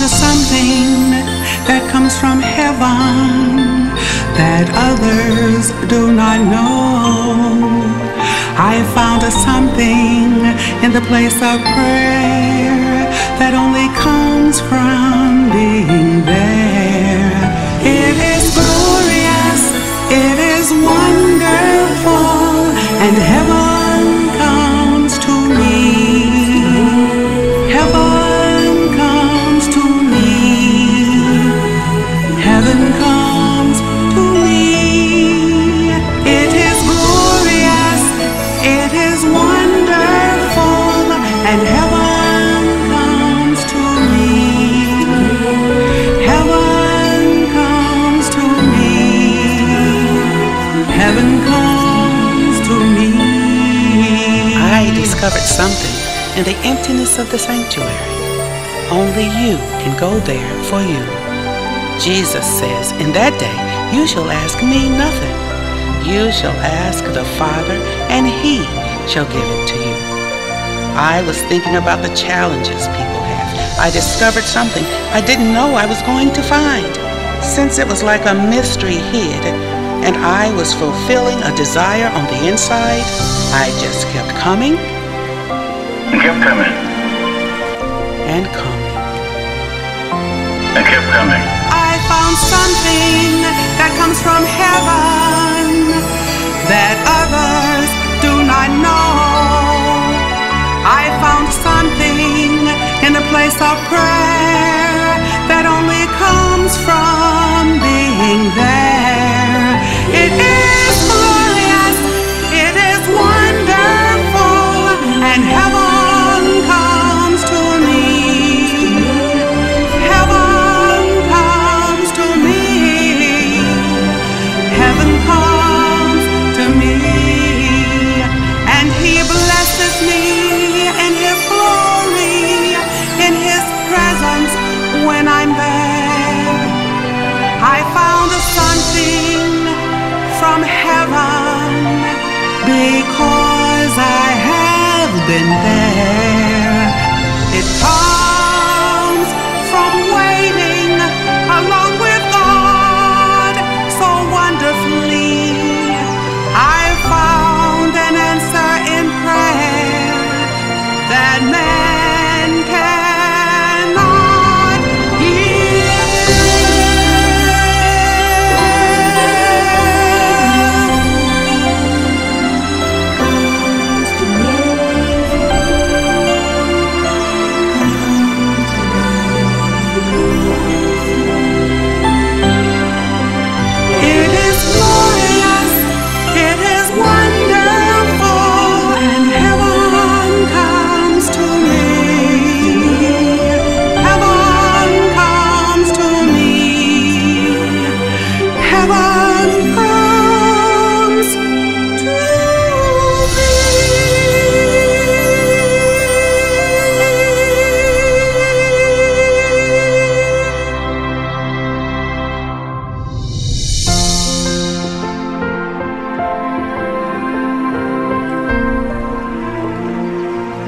found something that comes from heaven that others do not know. I found a something in the place of prayer that only comes from being there. It is glorious, it is wonderful, and heaven. Discovered something in the emptiness of the sanctuary. Only you can go there for you. Jesus says, In that day you shall ask me nothing. You shall ask the Father, and He shall give it to you. I was thinking about the challenges people have. I discovered something I didn't know I was going to find. Since it was like a mystery hid, and I was fulfilling a desire on the inside, I just kept coming kept coming and coming. and kept coming. I found something that comes from heaven that others do not know. I found something in the place of prayer found something from heaven because I have been there.